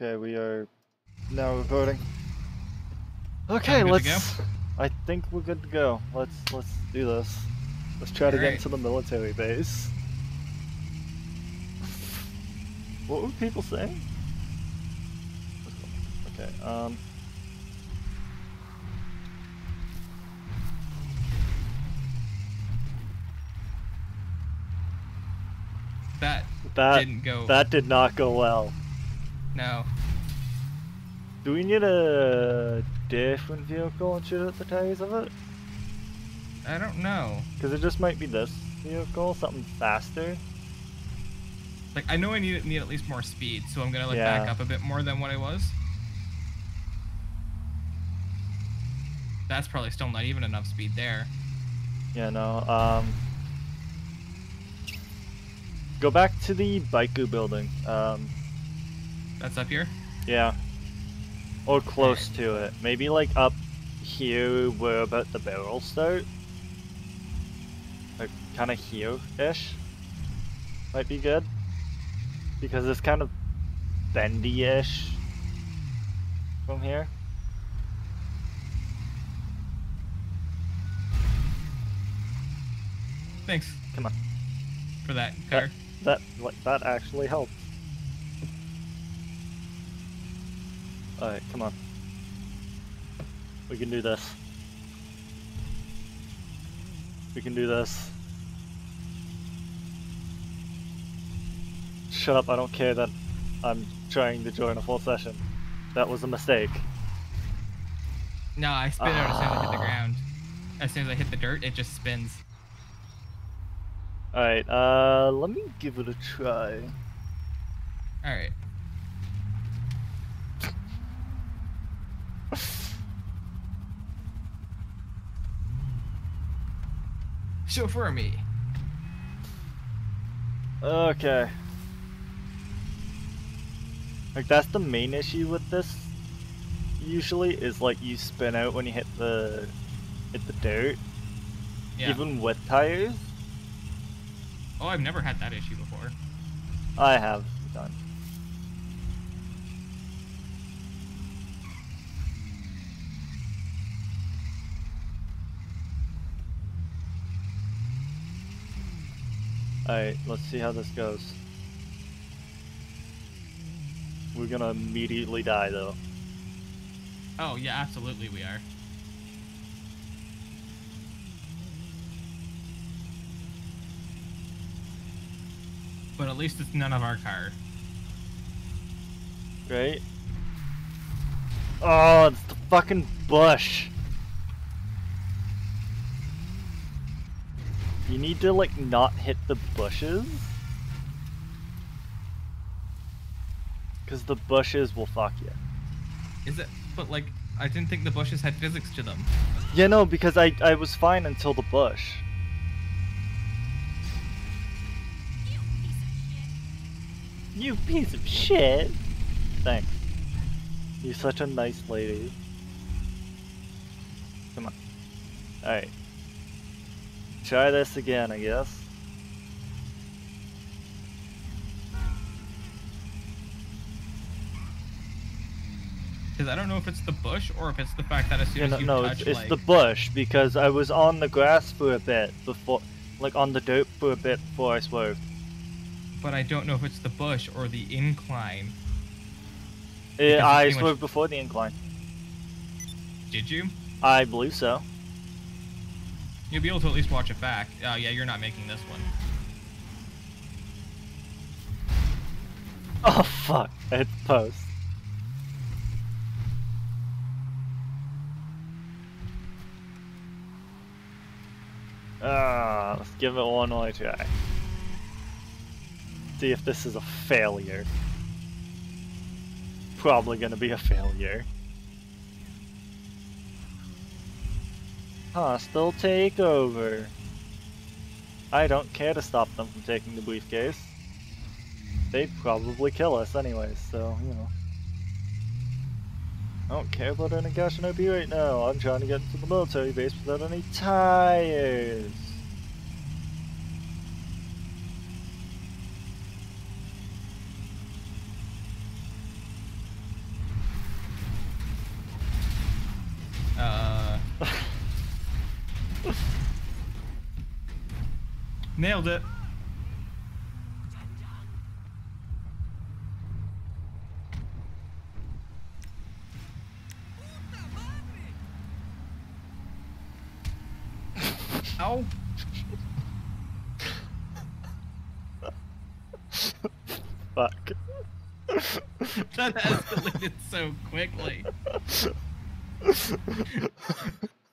Okay, we are now voting. Okay, good to let's. I think we're good to go. Let's let's do this. Let's try to get Alright. into the military base. What were people saying? Okay, um. That That didn't go. that did not go well. No. Do we need a different vehicle and shoot at the tires of it? I don't know. Because it just might be this vehicle, something faster. Like I know I need need at least more speed, so I'm gonna like back up a bit more than what I was. That's probably still not even enough speed there. Yeah, no. Um, go back to the Baiku building. Um, That's up here. yeah, or close to it. Maybe like up here where about the barrels start. Like kind of here-ish. Might be good because it's kind of bendy-ish from here. Thanks Come on. for that car. That like that actually helped. Alright, come on. We can do this. We can do this. Shut up, I don't care that I'm trying to join a full session. That was a mistake. No, I spin out as soon as I hit the Ah. ground. As soon as I hit the dirt, it just spins. Alright, uh let me give it a try. All Chauffeur me. Okay. Like that's the main issue with this. Usually is like you spin out when you hit the hit the dirt, Yeah. even with tires. Oh, I've never had that issue before. I have done. Alright, let's see how this goes. We're gonna immediately die though. Oh yeah, absolutely we are. But at least it's none of our car. Right? Oh, it's the fucking bush. You need to like not hit the bushes. Cause the bushes will fuck you. Is it? But like, I didn't think the bushes had physics to them. Yeah, no, because I I was fine until the bush. You piece of shit. Thanks. You're such a nice lady. Come on. Alright. Try this again, I guess. Because I don't know if it's the bush or if it's the fact that as soon Yeah, as no, you no touch it's, it's like, the bush because I was on the grass for a bit before, like on the dirt for a bit before I swerved. but I don't know if it's the bush or the incline. Eh, it's I pretty much- swerved before the incline. Did you? I believe so. You'll be able to at least watch it back. Oh yeah, you're not making this one. Oh fuck! I hit post. Ah, let's give it one more try. See if this is a failure. Probably gonna be a failure. Hostile takeover. I don't care to stop them from taking the briefcase they'd probably kill us anyways, so, you know. I don't care about any gas and OP right now. I'm trying to get into the military base without any tires. Nailed it. Ow. Fuck. That escalated so quickly.